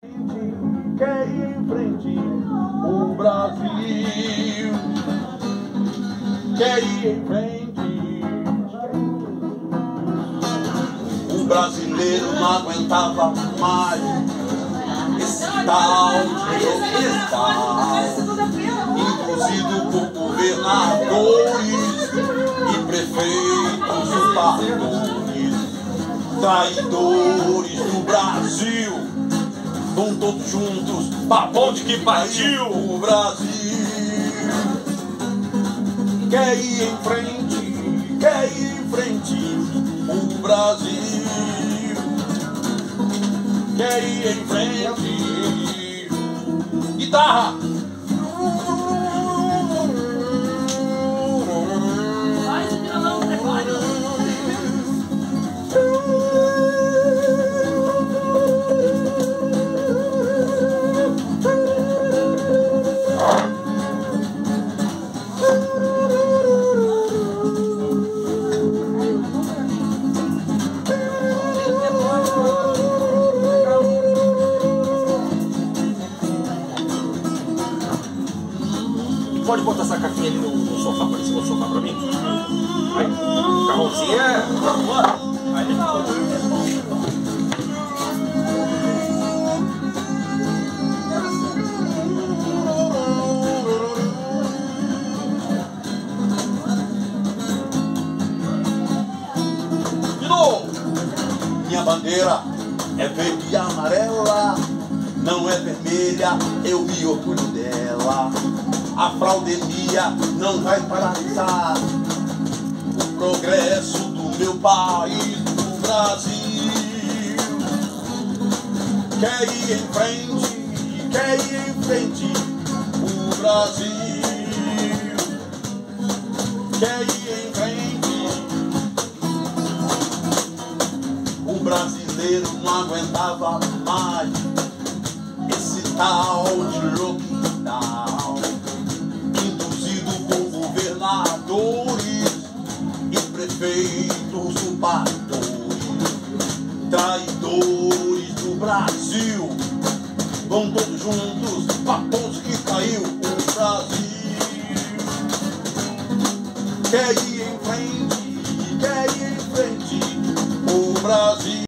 Quer ir em frente o Brasil. Quer ir em frente. O brasileiro não aguentava mais esse tal de estar induzido por governadores e prefeitos pastores, traidores do Brasil. Vão todos juntos, Pra onde que partiu? o Brasil. Quer ir em frente, quer ir em frente, o Brasil. Quer ir em frente. Guitarra! Pode botar essa caquinha ali no, no sofá, pra cima do sofá pra mim? Aí, carrãozinho é. Aí, novo! Minha bandeira é verde e amarela, não é vermelha, eu me orgulho dela. A fraudemia não vai paralisar o progresso do meu país, do Brasil. Quer ir em frente, quer ir em frente, o Brasil. Quer ir em frente. O brasileiro não aguentava mais esse tal de lockdown, induzido por governadores e prefeitos usurpadores, traidores do Brasil. Vão todos juntos pra ponte que caiu o Brasil. Quer ir em frente, quer ir em frente, o Brasil.